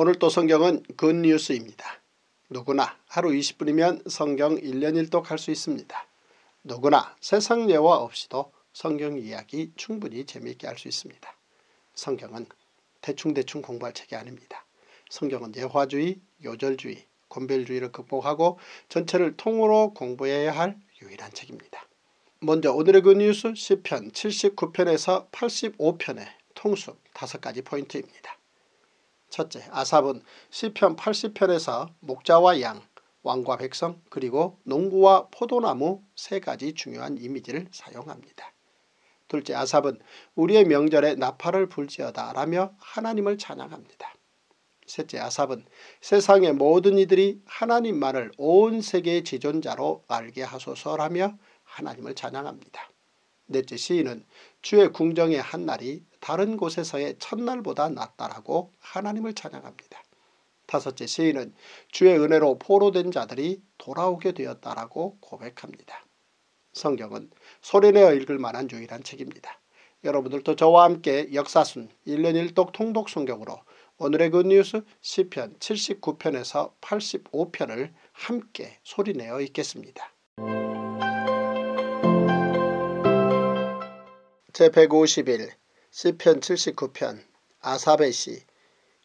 오늘 또 성경은 굿뉴스입니다. 누구나 하루 20분이면 성경 1년 1독 할 수 있습니다. 누구나 세상 예화 없이도 성경 이야기 충분히 재미있게 할 수 있습니다. 성경은 대충대충 공부할 책이 아닙니다. 성경은 예화주의, 요절주의, 권별주의를 극복하고 전체를 통으로 공부해야 할 유일한 책입니다. 먼저 오늘의 그 뉴스 10편 79편에서 85편의 통수 5가지 포인트입니다. 첫째, 아삽은 시편 80편에서 목자와 양, 왕과 백성 그리고 농구와 포도나무 세 가지 중요한 이미지를 사용합니다. 둘째, 아삽은 우리의 명절에 나팔을 불지어다 라며 하나님을 찬양합니다. 셋째, 아삽은 세상의 모든 이들이 하나님만을 온 세계의 지존자로 알게 하소서라며 하나님을 찬양합니다. 넷째 시인은 주의 궁정의 한날이 다른 곳에서의 첫날보다 낫다라고 하나님을 찬양합니다. 다섯째 시인은 주의 은혜로 포로된 자들이 돌아오게 되었다라고 고백합니다. 성경은 소리내어 읽을 만한 유일한 책입니다. 여러분들도 저와 함께 역사순 1년 1독 통독 성경으로 오늘의 굿뉴스 시편 79편에서 85편을 함께 소리내어 읽겠습니다. 제151 시편 79편 아사베 시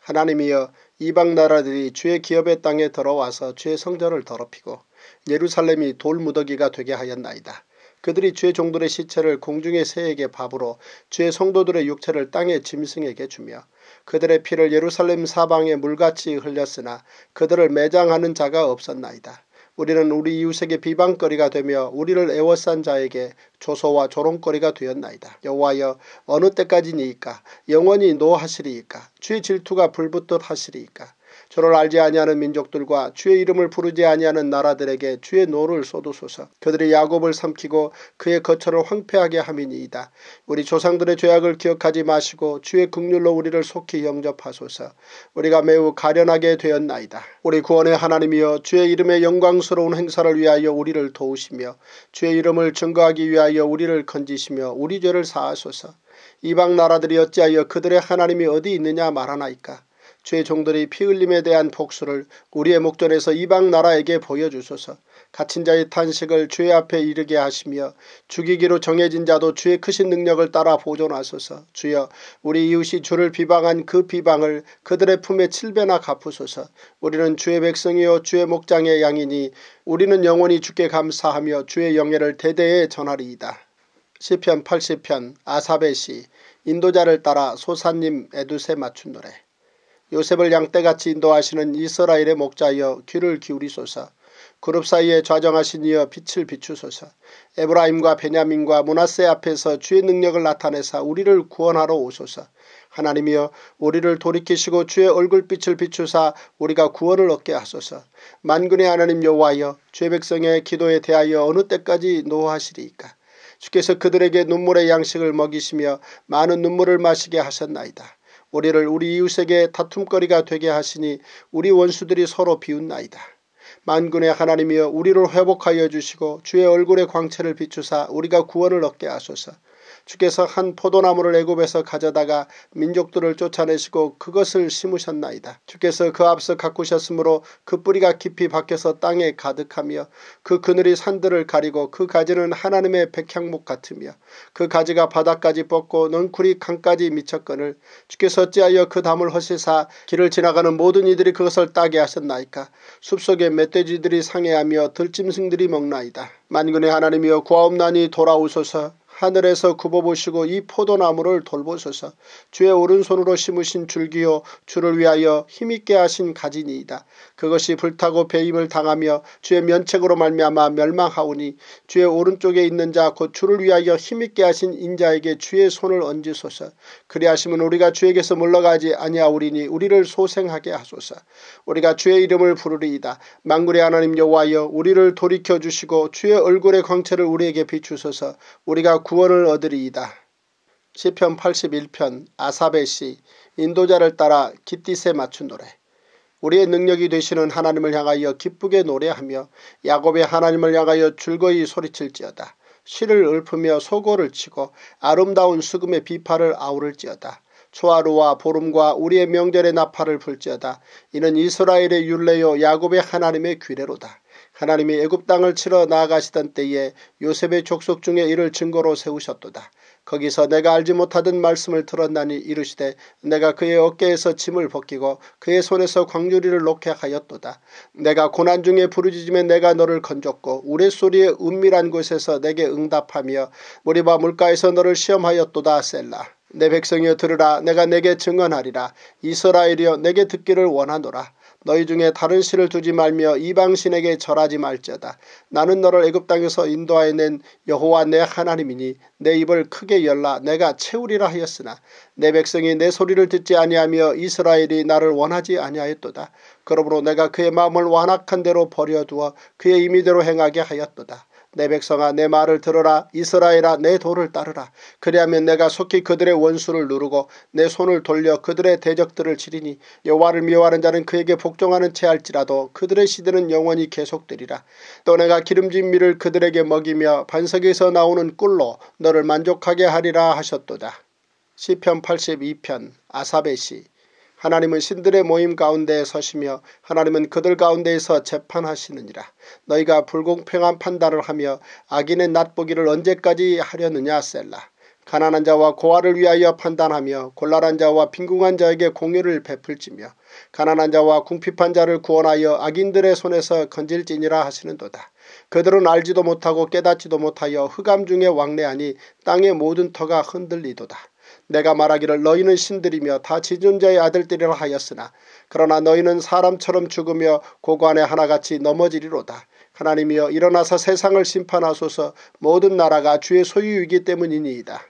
하나님이여 이방 나라들이 주의 기업의 땅에 들어와서 주의 성전을 더럽히고 예루살렘이 돌무더기가 되게 하였나이다. 그들이 주의 종들의 시체를 공중의 새에게 밥으로 주의 성도들의 육체를 땅의 짐승에게 주며 그들의 피를 예루살렘 사방에 물같이 흘렸으나 그들을 매장하는 자가 없었나이다. 우리는 우리 이웃에게 비방거리가 되며 우리를 애워싼 자에게 조소와 조롱거리가 되었나이다. 여호와여 어느 때까지니이까? 영원히 노하시리이까? 주의 질투가 불붙듯 하시리이까 저를 알지 아니하는 민족들과 주의 이름을 부르지 아니하는 나라들에게 주의 노를 쏟으소서. 그들이 야곱을 삼키고 그의 거처를 황폐하게 함이니이다. 우리 조상들의 죄악을 기억하지 마시고 주의 긍휼로 우리를 속히 영접하소서. 우리가 매우 가련하게 되었나이다. 우리 구원의 하나님이여 주의 이름의 영광스러운 행사를 위하여 우리를 도우시며 주의 이름을 증거하기 위하여 우리를 건지시며 우리 죄를 사하소서. 이방 나라들이 어찌하여 그들의 하나님이 어디 있느냐 말하나이까. 죄 종들이 피 흘림에 대한 복수를 우리의 목전에서 이방 나라에게 보여주소서. 갇힌 자의 탄식을 주의 앞에 이르게 하시며 죽이기로 정해진 자도 주의 크신 능력을 따라 보존하소서. 주여 우리 이웃이 주를 비방한 그 비방을 그들의 품에 칠배나 갚으소서. 우리는 주의 백성이요 주의 목장의 양이니 우리는 영원히 주께 감사하며 주의 영예를 대대에 전하리이다. 시편 80편 아사베 시 인도자를 따라 소사님 에두세 맞춘 노래 요셉을 양떼같이 인도하시는 이스라엘의 목자여 귀를 기울이소서. 그룹 사이에 좌정하신 이여 빛을 비추소서. 에브라임과 베냐민과 문하세 앞에서 주의 능력을 나타내사 우리를 구원하러 오소서. 하나님이여 우리를 돌이키시고 주의 얼굴빛을 비추사 우리가 구원을 얻게 하소서. 만군의 하나님 여호와여 죄 백성의 기도에 대하여 어느 때까지 노하시리이까. 주께서 그들에게 눈물의 양식을 먹이시며 많은 눈물을 마시게 하셨나이다. 우리를 우리 이웃에게 다툼거리가 되게 하시니 우리 원수들이 서로 비웃나이다. 만군의 하나님이여 우리를 회복하여 주시고 주의 얼굴의 광채를 비추사 우리가 구원을 얻게 하소서. 주께서 한 포도나무를 애굽에서 가져다가 민족들을 쫓아내시고 그것을 심으셨나이다. 주께서 그 앞서 가꾸셨으므로 그 뿌리가 깊이 박혀서 땅에 가득하며 그 그늘이 산들을 가리고 그 가지는 하나님의 백향목 같으며 그 가지가 바닥까지 뻗고 넝쿨이 강까지 미쳤거늘 주께서 어찌하여 그 담을 허시사 길을 지나가는 모든 이들이 그것을 따게 하셨나이까 숲속에 멧돼지들이 상해하며 들짐승들이 먹나이다. 만군의 하나님이여 구하옵나니 돌아오소서 하늘에서 굽어보시고 이 포도나무를 돌보소서 주의 오른손으로 심으신 줄기요 주를 위하여 힘있게 하신 가지니이다. 그것이 불타고 배임을 당하며 주의 면책으로 말미암아 멸망하오니 주의 오른쪽에 있는 자 곧 주를 위하여 힘있게 하신 인자에게 주의 손을 얹으소서 그리하시면 우리가 주에게서 물러가지 아니하오리니 우리를 소생하게 하소서 우리가 주의 이름을 부르리이다. 만군의 하나님 여호와여 우리를 돌이켜 주시고 주의 얼굴의 광채를 우리에게 비추소서 우리가 구원을 얻으리이다. 시편 81편 아사베 시 인도자를 따라 기띠세 맞춘 노래 우리의 능력이 되시는 하나님을 향하여 기쁘게 노래하며 야곱의 하나님을 향하여 즐거이 소리칠지어다. 시를 읊으며 소고를 치고 아름다운 수금의 비파를 아우를지어다. 초하루와 보름과 우리의 명절의 나팔을 불지어다. 이는 이스라엘의 율례요 야곱의 하나님의 규례로다. 하나님이 애굽 땅을 치러 나아가시던 때에 요셉의 족속 중에 이를 증거로 세우셨도다. 거기서 내가 알지 못하던 말씀을 들었나니 이르시되 내가 그의 어깨에서 짐을 벗기고 그의 손에서 광주리를 놓게 하였도다. 내가 고난 중에 부르짖으며 내가 너를 건졌고 우레소리의 은밀한 곳에서 내게 응답하며 머리바 물가에서 너를 시험하였도다 셀라. 내 백성이여 들으라 내가 내게 증언하리라 이스라엘이여 내게 듣기를 원하노라 너희 중에 다른 신을 두지 말며 이방신에게 절하지 말지어다. 나는 너를 애굽 땅에서 인도하여 낸 여호와 내 하나님이니 내 입을 크게 열라 내가 채우리라 하였으나 내 백성이 내 소리를 듣지 아니하며 이스라엘이 나를 원하지 아니하였도다. 그러므로 내가 그의 마음을 완악한 대로 버려두어 그의 임의대로 행하게 하였도다. 내 백성아 내 말을 들어라. 이스라엘아 내 도를 따르라. 그리하면 내가 속히 그들의 원수를 누르고 내 손을 돌려 그들의 대적들을 치리니 여호와를 미워하는 자는 그에게 복종하는 채 할지라도 그들의 시대는 영원히 계속되리라. 또 내가 기름진 밀을 그들에게 먹이며 반석에서 나오는 꿀로 너를 만족하게 하리라 하셨도다. 시편 82편 아사베 시 하나님은 신들의 모임 가운데 서시며 하나님은 그들 가운데에서 재판하시느니라. 너희가 불공평한 판단을 하며 악인의 낫보기를 언제까지 하려느냐 셀라. 가난한 자와 고아를 위하여 판단하며 곤란한 자와 빈궁한 자에게 공유를 베풀지며 가난한 자와 궁핍한 자를 구원하여 악인들의 손에서 건질지니라 하시는도다. 그들은 알지도 못하고 깨닫지도 못하여 흑암 중에 왕래하니 땅의 모든 터가 흔들리도다. 내가 말하기를 너희는 신들이며 다 지존자의 아들들이라 하였으나 그러나 너희는 사람처럼 죽으며 고관에 하나같이 넘어지리로다. 하나님이여 일어나서 세상을 심판하소서 모든 나라가 주의 소유이기 때문이니이다.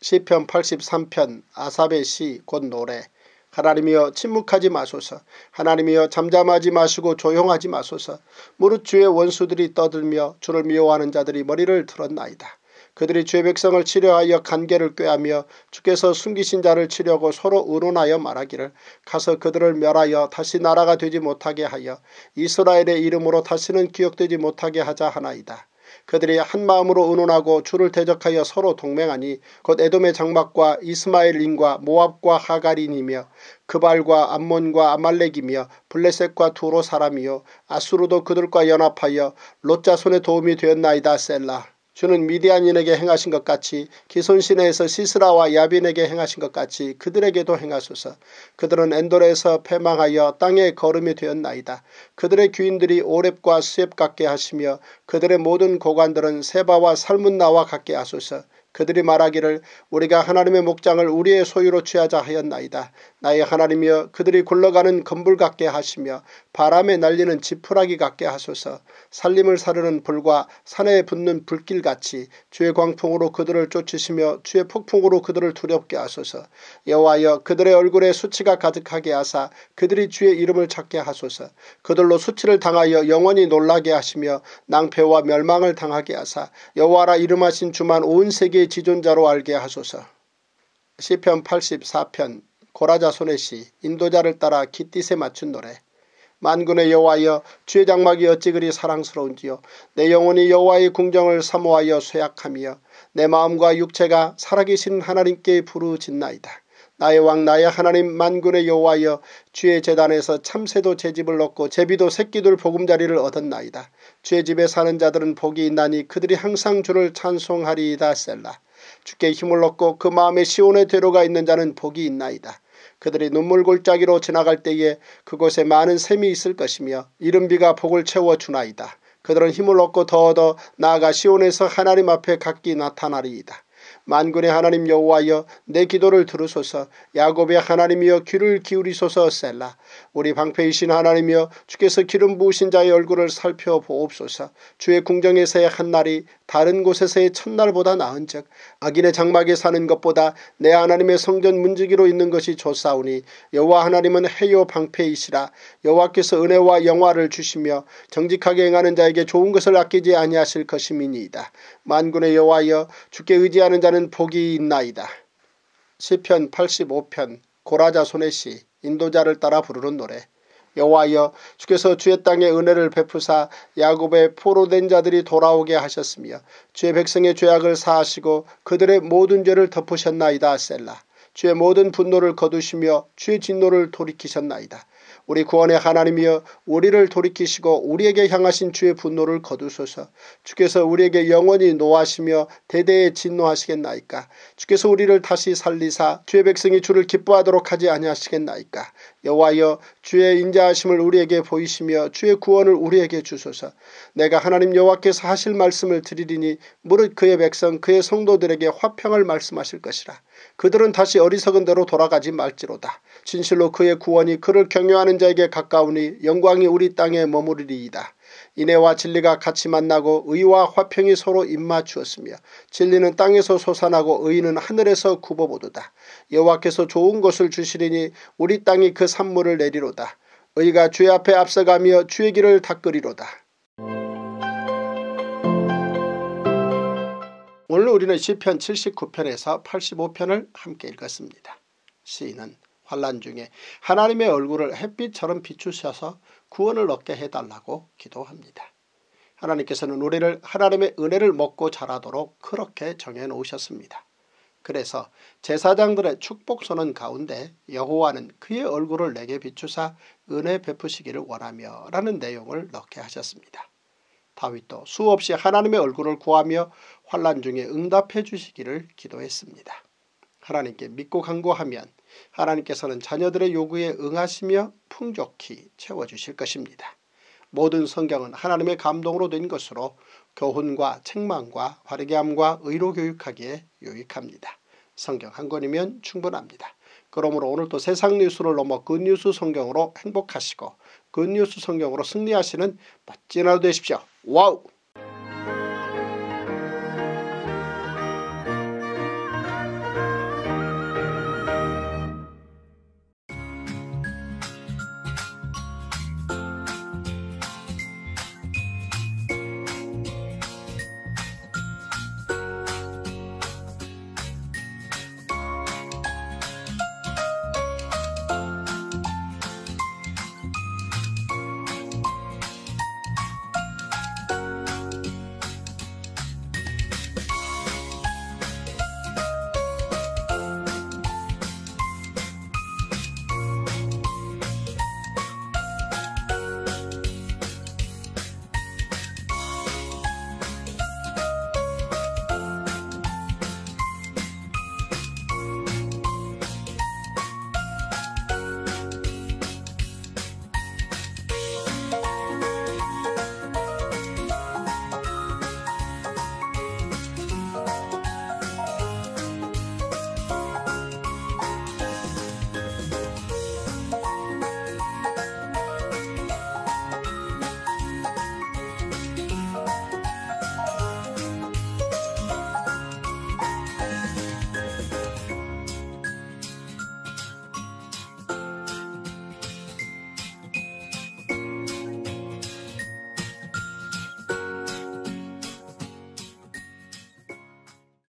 시편 83편 아삽의 시 곧 노래 하나님이여 침묵하지 마소서 하나님이여 잠잠하지 마시고 조용하지 마소서 무릇 주의 원수들이 떠들며 주를 미워하는 자들이 머리를 들었나이다. 그들이 죄 백성을 치려하여 간계를 꾀하며 주께서 숨기신 자를 치려고 서로 의논하여 말하기를 가서 그들을 멸하여 다시 나라가 되지 못하게 하여 이스라엘의 이름으로 다시는 기억되지 못하게 하자 하나이다. 그들이 한마음으로 의논하고 주를 대적하여 서로 동맹하니 곧 에돔의 장막과 이스마엘인과 모압과 하가린이며 그발과 암몬과 아말렉이며 블레셋과 두로 사람이요 아수르도 그들과 연합하여 롯자 손에 도움이 되었나이다 셀라. 주는 미디안인에게 행하신 것 같이 기손시내에서 시스라와 야빈에게 행하신 것 같이 그들에게도 행하소서. 그들은 엔돌에서 패망하여 땅에 걸음이 되었나이다. 그들의 귀인들이 오랩과 수앱 같게 하시며 그들의 모든 고관들은 세바와 살문나와 같게 하소서. 그들이 말하기를 우리가 하나님의 목장을 우리의 소유로 취하자 하였나이다. 나의 하나님이여 그들이 굴러가는 건불 같게 하시며 바람에 날리는 지푸라기 같게 하소서. 살림을 사르는 불과 산에 붙는 불길같이 주의 광풍으로 그들을 쫓으시며 주의 폭풍으로 그들을 두렵게 하소서. 여호와여 그들의 얼굴에 수치가 가득하게 하사 그들이 주의 이름을 찾게 하소서. 그들로 수치를 당하여 영원히 놀라게 하시며 낭패와 멸망을 당하게 하사 여호와라 이름하신 주만 온 세계 의 지존자로 알게 하소서. 시편 84편 고라자손의 시 인도자를 따라 기띠에 맞춘 노래 만군의 여호와여 주의 장막이 어찌 그리 사랑스러운지요 내 영혼이 여호와의 궁정을 사모하여 쇠약하며 내 마음과 육체가 살아계신 하나님께 부르짖나이다. 나의 왕 나의 하나님 만군의 여호와여 주의 재단에서 참새도 제 집을 얻고 제비도 새끼들 보금자리를 얻었나이다. 주의 집에 사는 자들은 복이 있나니 그들이 항상 주를 찬송하리이다 셀라. 주께 힘을 얻고 그 마음에 시온의 대로가 있는 자는 복이 있나이다. 그들이 눈물 골짜기로 지나갈 때에 그곳에 많은 샘이 있을 것이며 이른비가 복을 채워주나이다. 그들은 힘을 얻고 더 얻어 나아가 시온에서 하나님 앞에 각기 나타나리이다. 만군의 하나님 여호와여 내 기도를 들으소서. 야곱의 하나님이여 귀를 기울이소서 셀라. 우리 방패이신 하나님이여 주께서 기름 부으신 자의 얼굴을 살펴보옵소서. 주의 궁정에서의 한날이 다른 곳에서의 첫날보다 나은 즉 악인의 장막에 사는 것보다 내 하나님의 성전 문지기로 있는 것이 좋사오니 여호와 하나님은 해요 방패이시라. 여호와께서 은혜와 영화를 주시며 정직하게 행하는 자에게 좋은 것을 아끼지 아니하실 것임이니이다. 만군의 여호와여 주께 의지하는 자는 복이 있나이다. 시편 85편 고라자손의 시 인도자를 따라 부르는 노래 여호와여 주께서 주의 땅에 은혜를 베푸사 야곱의 포로된 자들이 돌아오게 하셨으며 주의 백성의 죄악을 사하시고 그들의 모든 죄를 덮으셨나이다 셀라 주의 모든 분노를 거두시며 주의 진노를 돌이키셨나이다. 우리 구원의 하나님이여 우리를 돌이키시고 우리에게 향하신 주의 분노를 거두소서. 주께서 우리에게 영원히 노하시며 대대에 진노하시겠나이까? 주께서 우리를 다시 살리사 주의 백성이 주를 기뻐하도록 하지 아니하시겠나이까 여호와여 주의 인자하심을 우리에게 보이시며 주의 구원을 우리에게 주소서 내가 하나님 여호와께서 하실 말씀을 드리리니 무릇 그의 백성 그의 성도들에게 화평을 말씀하실 것이라 그들은 다시 어리석은 대로 돌아가지 말지로다. 진실로 그의 구원이 그를 경외하는 자에게 가까우니 영광이 우리 땅에 머무르리이다. 인애와 진리가 같이 만나고 의와 화평이 서로 입맞추었으며 진리는 땅에서 솟아나고 의는 하늘에서 굽어보도다. 여호와께서 좋은 것을 주시리니 우리 땅이 그 산물을 내리로다. 의가 주의 앞에 앞서가며 주의 길을 닦으리로다. 오늘 우리는 시편 79편에서 85편을 함께 읽었습니다. 시인은 환란 중에 하나님의 얼굴을 햇빛처럼 비추셔서 구원을 얻게 해달라고 기도합니다. 하나님께서는 우리를 하나님의 은혜를 먹고 자라도록 그렇게 정해놓으셨습니다. 그래서 제사장들의 축복선언 가운데 여호와는 그의 얼굴을 내게 비추사 은혜 베푸시기를 원하며 라는 내용을 넣게 하셨습니다. 다윗도 수없이 하나님의 얼굴을 구하며 환란 중에 응답해 주시기를 기도했습니다. 하나님께 믿고 간구하면 하나님께서는 자녀들의 요구에 응하시며 풍족히 채워주실 것입니다. 모든 성경은 하나님의 감동으로 된 것으로 교훈과 책망과 바르게함과 의로 교육하기에 유익합니다. 성경 한 권이면 충분합니다. 그러므로 오늘도 세상 뉴스를 넘어 Good News 성경으로 행복하시고 Good News 성경으로 승리하시는 멋진 하루 되십시오. 와우!